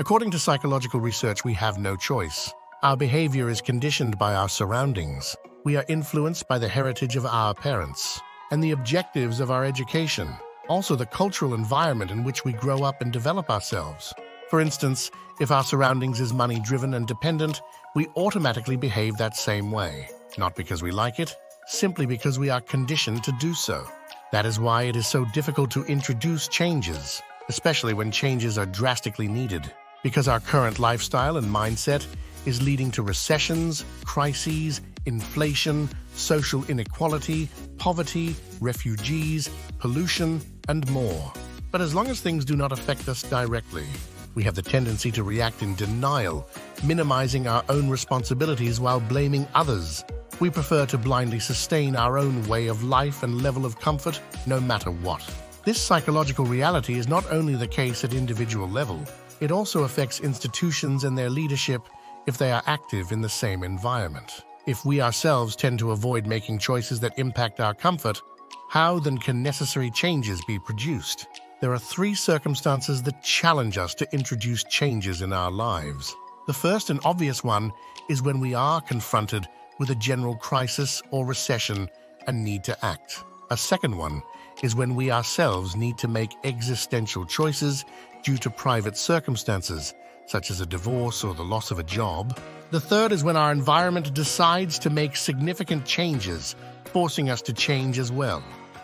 According to psychological research, we have no choice. Our behavior is conditioned by our surroundings. We are influenced by the heritage of our parents and the objectives of our education, also the cultural environment in which we grow up and develop ourselves. For instance, if our surroundings is money-driven and dependent, we automatically behave that same way, not because we like it, simply because we are conditioned to do so. That is why it is so difficult to introduce changes, especially when changes are drastically needed because our current lifestyle and mindset is leading to recessions, crises, inflation, social inequality, poverty, refugees, pollution, and more. But as long as things do not affect us directly, we have the tendency to react in denial, minimizing our own responsibilities while blaming others. We prefer to blindly sustain our own way of life and level of comfort, no matter what. This psychological reality is not only the case at individual level, it also affects institutions and their leadership if they are active in the same environment. If we ourselves tend to avoid making choices that impact our comfort, how then can necessary changes be produced? There are three circumstances that challenge us to introduce changes in our lives. The first and obvious one is when we are confronted with a general crisis or recession and need to act. A second one is when we ourselves need to make existential choices due to private circumstances, such as a divorce or the loss of a job. The third is when our environment decides to make significant changes, forcing us to change as well.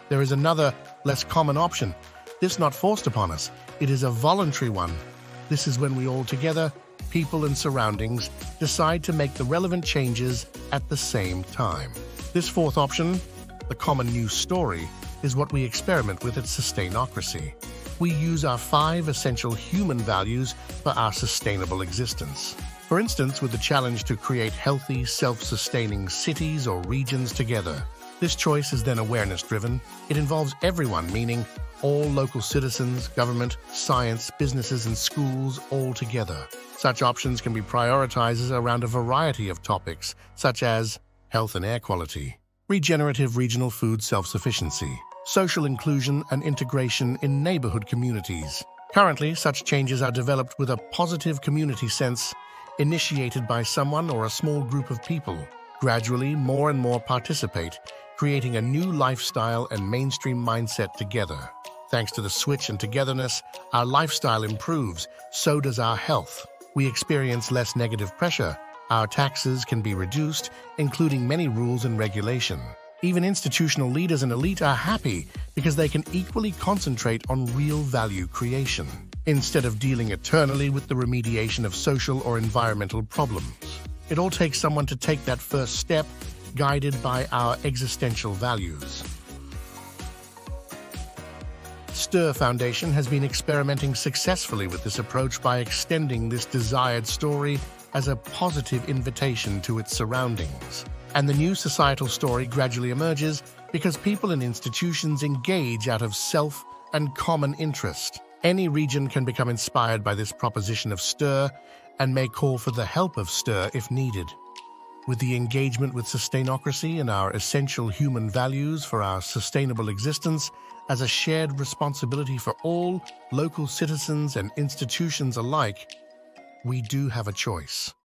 There is another, less common option. This not forced upon us. It is a voluntary one. This is when we all together, people and surroundings, decide to make the relevant changes at the same time. This fourth option, the common news story, is what we experiment with at Sustainocracy we use our five essential human values for our sustainable existence. For instance, with the challenge to create healthy, self-sustaining cities or regions together. This choice is then awareness-driven. It involves everyone, meaning all local citizens, government, science, businesses, and schools all together. Such options can be prioritized around a variety of topics, such as health and air quality, regenerative regional food self-sufficiency, social inclusion and integration in neighborhood communities. Currently, such changes are developed with a positive community sense initiated by someone or a small group of people. Gradually, more and more participate, creating a new lifestyle and mainstream mindset together. Thanks to the switch and togetherness, our lifestyle improves, so does our health. We experience less negative pressure, our taxes can be reduced, including many rules and regulation. Even institutional leaders and elite are happy because they can equally concentrate on real value creation, instead of dealing eternally with the remediation of social or environmental problems. It all takes someone to take that first step, guided by our existential values. STIR Foundation has been experimenting successfully with this approach by extending this desired story as a positive invitation to its surroundings and the new societal story gradually emerges because people and institutions engage out of self and common interest. Any region can become inspired by this proposition of STIR and may call for the help of STIR if needed. With the engagement with sustainocracy and our essential human values for our sustainable existence as a shared responsibility for all local citizens and institutions alike, we do have a choice.